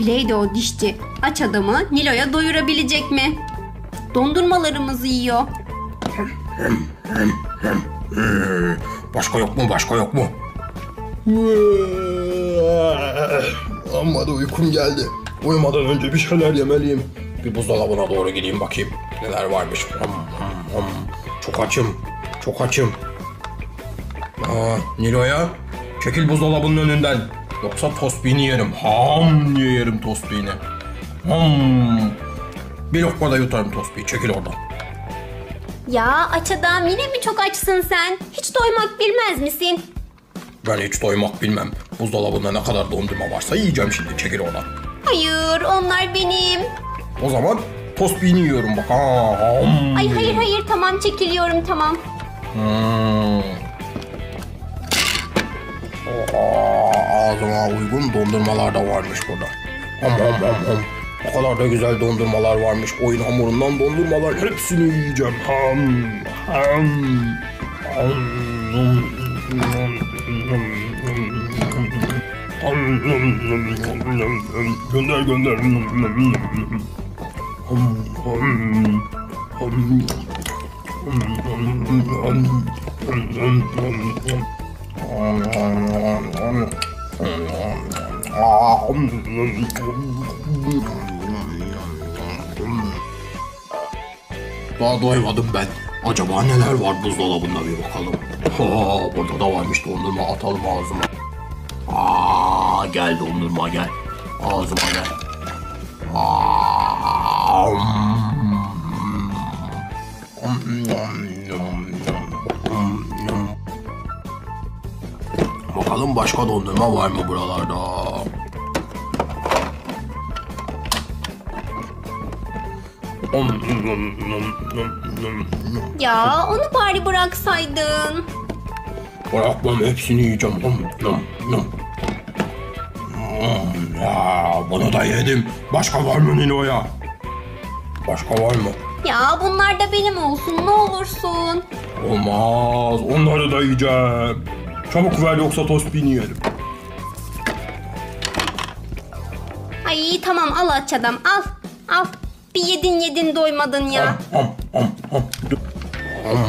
Play-Doh dişçi aç adamı Nilo'ya doyurabilecek mi? Dondurmalarımızı yiyor. Başka yok mu? Başka yok mu? Amma da uykum geldi. Uyumadan önce bir şeyler yemeliyim. Bir buzdolabına doğru gideyim bakayım. Neler varmış. Çok açım. Çok açım. Aa, Nilo'ya çekil buzdolabının önünden. Yoksa tospini yerim. Ham diye yerim tospini. Ham. Bir lokma da yutarım tospiyi. Çekil oradan. Ya aç adam yine mi çok açsın sen? Hiç doymak bilmez misin? Ben hiç doymak bilmem. Buzdolabında ne kadar dondurma varsa yiyeceğim şimdi. Çekil oradan. Hayır onlar benim. O zaman tospini yiyorum bak. Ha, ham. Ay hayır hayır tamam çekiliyorum tamam. Hmm. Oha, ağzıma uygun dondurmalar da varmış burada. Ham ham ham ham. Ne kadar da güzel dondurmalar varmış. Oyun hamurundan dondurmalar hepsini yiyeceğim. Ham ham. ham. Gönder gönder. Daha doymadım ben. Acaba neler var buzdolabında bir bakalım. Ha, burada da varmış dondurma atalım ağzıma. Aa, gel dondurma gel. Ağzıma gel. Aa, Bakalım başka dondurma var mı buralarda? Ya onu bari bıraksaydın. Bırakmam hepsini yiyeceğim. Ya bunu da yedim. Başka var mı Nilo'ya? Başka var mı? Ya bunlar da benim olsun ne olursun. Olmaz. Onları da yiyeceğim. Çabuk ver yoksa tospini yerim. Ay tamam al aç adam al. Al. Bir yedin yedin doymadın ya. Ham, ham. Ham,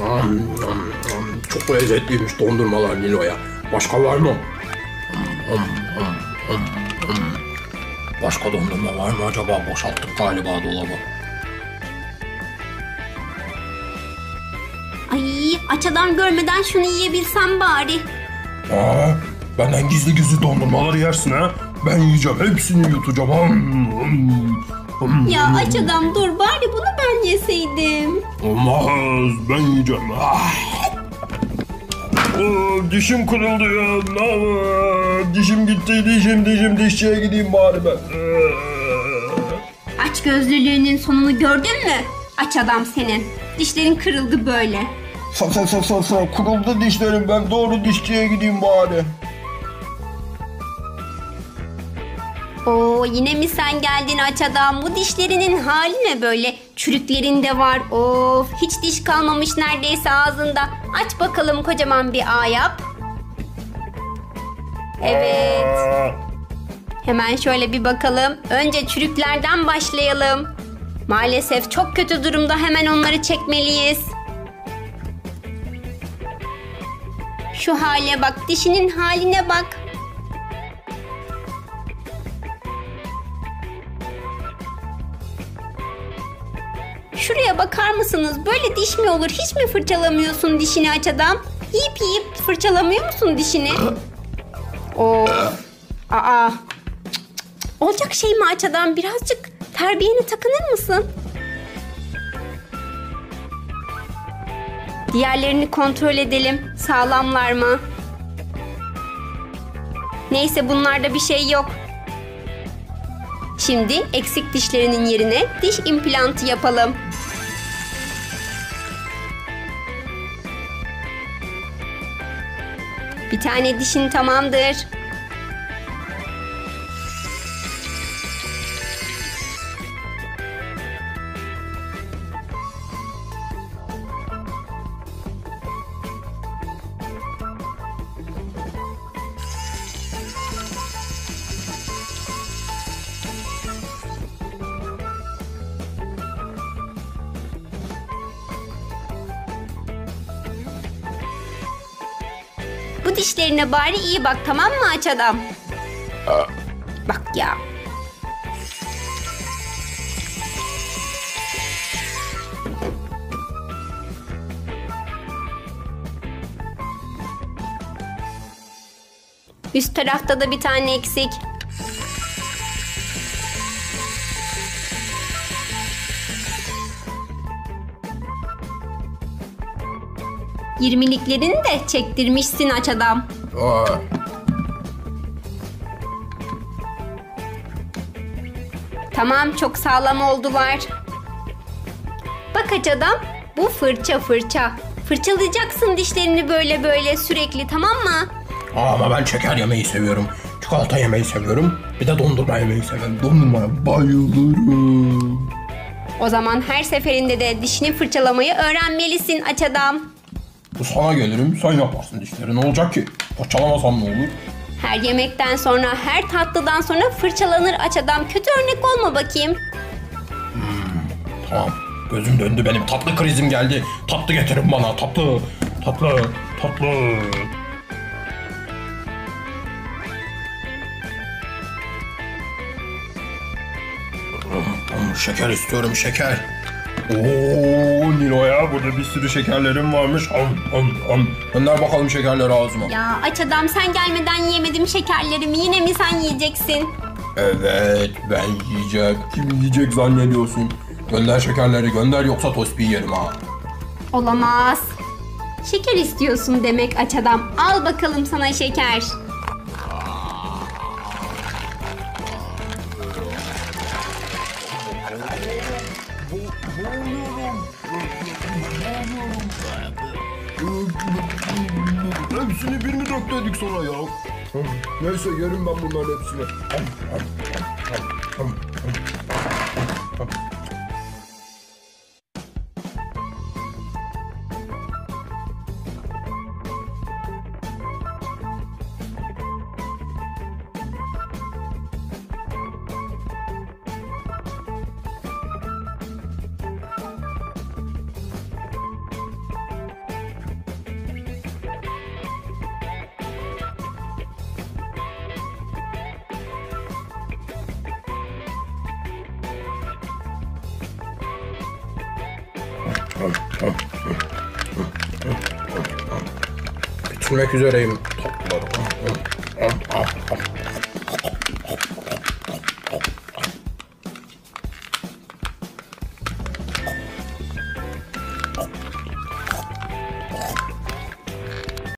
ham, ham. Çok lezzetliymiş dondurmalar Nilo'ya. Başka var mı? Başka dondurma var mı acaba? Boşalttık galiba dolabı. Ay aç adam görmeden şunu yiyebilsem bari. Aa, benden gizli gizli dondurmaları yersin ha. Ben yiyeceğim. Hepsini yutacağım. Ya aç adam dur bari bunu ben yeseydim. Olmaz. Ben yiyeceğim. Ah. Aa, dişim kırıldı ya. Ne? Dişim gitti. Dişim dişim dişçiye gideyim bari ben. Aç gözlülüğünün sonunu gördün mü? Aç adam senin. Dişlerin kırıldı böyle. Sa sa sa sa sa. Kırıldı dişlerim. Ben doğru dişçiye gideyim bari. Oo yine mi sen geldin aç adam? Bu dişlerinin hali ne böyle? Çürüklerin de var. Of hiç diş kalmamış neredeyse ağzında. Aç bakalım kocaman bir ağ yap. Evet. Hemen şöyle bir bakalım. Önce çürüklerden başlayalım. Maalesef çok kötü durumda hemen onları çekmeliyiz. Şu hale bak, dişinin haline bak. Şuraya bakar mısınız? Böyle diş mi olur? Hiç mi fırçalamıyorsun dişini aç adam? Yiyip yiyip fırçalamıyor musun dişini? Aa. Cık, cık, cık. Olacak şey mi aç adam? Birazcık terbiyeni takınır mısın? Diğerlerini kontrol edelim. Sağlamlar mı? Neyse bunlarda bir şey yok. Şimdi eksik dişlerinin yerine diş implantı yapalım. Bir tane dişin tamamdır. Bu dişlerine bari iyi bak tamam mı aç adam? Bak ya. Üst tarafta da bir tane eksik. Yirmiliklerini de çektirmişsin aç adam. Aa, Tamam çok sağlam oldular. Bak aç adam bu fırça fırça. Fırçalayacaksın dişlerini böyle böyle sürekli tamam mı? ama ben şeker yemeyi seviyorum. Çikolata yemeyi seviyorum. Bir de dondurma yemeyi seviyorum. Dondurmaya bayılırım. O zaman her seferinde de dişini fırçalamayı öğrenmelisin aç adam. Bu sana gelirim sen yaparsın dişleri. Ne olacak ki? Fırçalamasam ne olur? Her yemekten sonra, her tatlıdan sonra fırçalanır aç adam. Kötü örnek olma bakayım. Tamam. Gözüm döndü benim. Tatlı krizim geldi. Tatlı getirin bana. Tatlı. Tatlı. Tatlı. Hmm, Şeker istiyorum şeker. Oo Nilo'ya burada bir sürü şekerlerim varmış. Ham, ham, ham. Gönder bakalım şekerleri ağzıma. Ya aç adam sen gelmeden yiyemedim şekerlerimi. Yine mi sen yiyeceksin? Evet ben yiyecek. Kim yiyecek zannediyorsun? Gönder şekerleri gönder yoksa tospiyi yerim ha. Olamaz. Şeker istiyorsun demek aç adam. Al bakalım sana şeker. Hepsini bir mi döktüydük sonra ya? Neyse yerim ben bunların hepsini. Bitirmek üzereyim. Tatlıları.